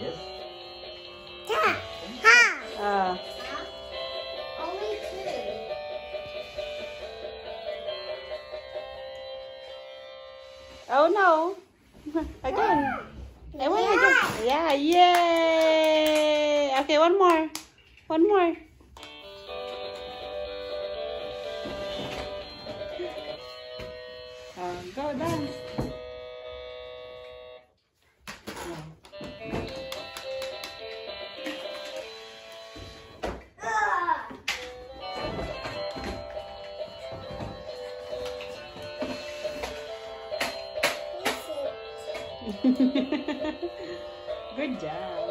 Yes. Ta. Ha. Uh, oh no. Again. I want again. Yeah, yay. Okay, one more. One more. Uh, go dance. Ugh. Good job.